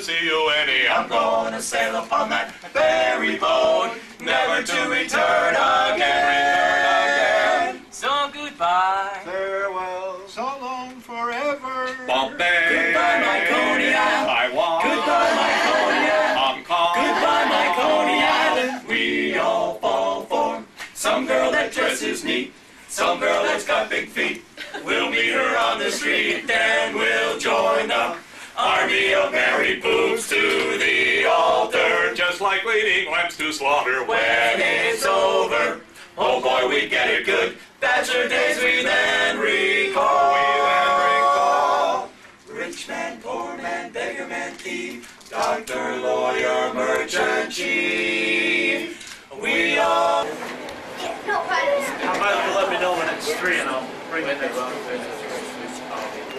C-U-N-E. I'm gonna sail upon that ferry boat, never to return again. So goodbye. Farewell, so long forever. Bombay. Goodbye, my Coney Island. Taiwan. Goodbye, my Coney Island. Hong Kong. Goodbye, my Coney Island. We all fall for some girl that dresses neat, some girl that's got big feet. We'll meet her on the street, then we'll join the army of married boobs to the altar. Just like leading lambs to slaughter. When it's over, oh boy, we get it good. Bachelor days we then recall. We then recall. Rich man, poor man, beggar man, thief, doctor, lawyer, merchant, chief. We all. No, but How about you let me know when it's three and I'll bring it next